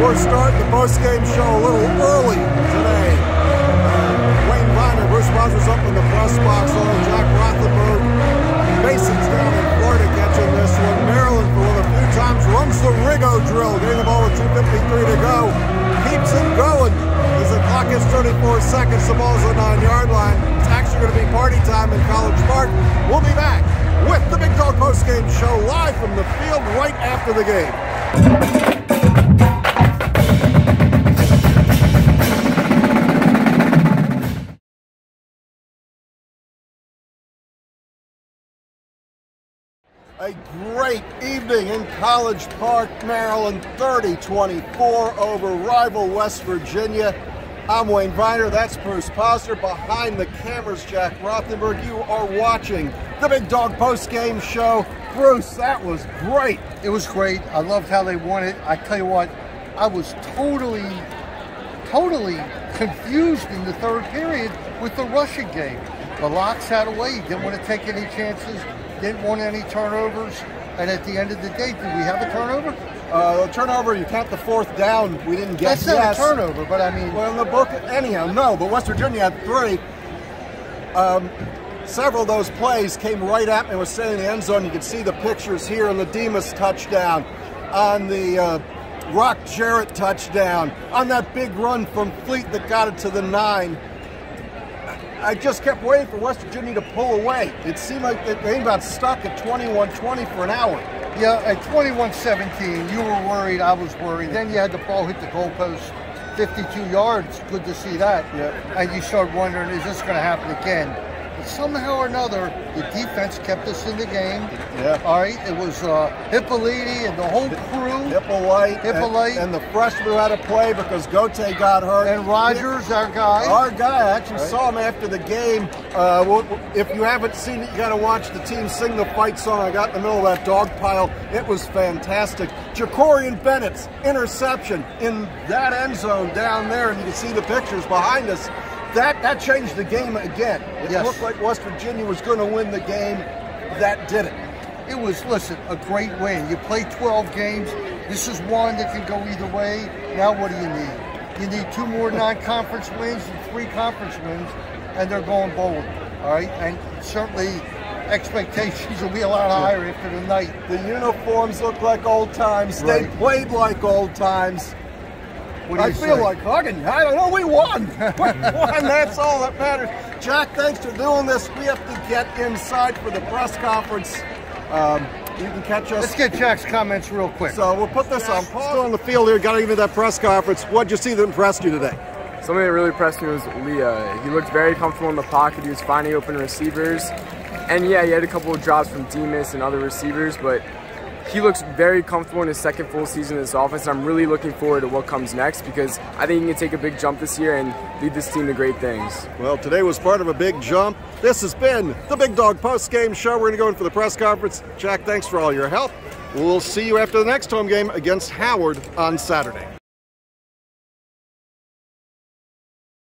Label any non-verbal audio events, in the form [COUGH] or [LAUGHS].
We're starting the post-game show a little early today. Uh, Wayne Viener, Bruce Rogers up in the press box, on Jack Rothenberg. Mason's down in Florida catching this one. Maryland, for one of the few times, runs the Rigo drill, getting the ball with 2.53 to go. Keeps it going as the clock hits 34 seconds. The ball's on the nine-yard line. It's actually going to be party time in College Park. We'll be back with the Big Dog post-game show live from the field right after the game. A great evening in College Park, Maryland, 30-24 over rival West Virginia. I'm Wayne Viener, that's Bruce Posner. Behind the cameras, Jack Rothenberg. You are watching the Big Dog post-game show. Bruce, that was great. It was great. I loved how they won it. I tell you what, I was totally, totally confused in the third period with the rushing game. The locks had a way. Didn't want to take any chances didn't want any turnovers. And at the end of the day, did we have a turnover? Uh, turnover, you count the fourth down, we didn't get That's not yes. a turnover, but I mean. Well, in the book, anyhow, no, but West Virginia had three. Um, several of those plays came right at me. I was sitting in the end zone. You can see the pictures here on the Demus touchdown, on the uh, Rock Jarrett touchdown, on that big run from Fleet that got it to the nine. I just kept waiting for West Virginia to pull away. It seemed like they about stuck at 21-20 for an hour. Yeah, at 21-17, you were worried, I was worried. Then you had the ball hit the goalpost 52 yards. Good to see that. Yeah. And you start wondering, is this going to happen again? But somehow or another, the defense kept us in the game. Yeah. All right. It was uh, Hippolyte and the whole crew. Hippolyte. Hippolyte. And, and, the freshman who had to play because Gote got hurt. And Rogers, our guy. Our guy. I actually right. saw him after the game. Uh, if you haven't seen it, you got to watch the team sing the fight song. I got in the middle of that dog pile. It was fantastic. Jakorian Bennett's interception in that end zone down there, and you can see the pictures behind us that that changed the game again. It yes. looked like West Virginia was going to win the game. That did it. It was, listen, a great win. You play 12 games. This is one that can go either way. Now what do you need? You need two more non-conference wins and three conference wins, and they're going bold. All right, and certainly expectations will be a lot higher after the night. The uniforms look like old times. Right. They played like old times. I feel say? like hugging. you. I don't know. We won. [LAUGHS] we won. That's all that matters. Jack, thanks for doing this. We have to get inside for the press conference. Um, you can catch us. Let's get Jack's comments real quick. So we'll put this on pause. Still on the field here. Got to give you that press conference. What'd you see that impressed you today? Something that really impressed me was Leah. He looked very comfortable in the pocket. He was finding open receivers. And yeah, he had a couple of drops from Demus and other receivers, but he looks very comfortable in his second full season in this offense. I'm really looking forward to what comes next because I think he can take a big jump this year and lead this team to great things. Well, today was part of a big jump. This has been the Big Dog Post Game Show. We're going to go in for the press conference. Jack, thanks for all your help. We'll see you after the next home game against Howard on Saturday.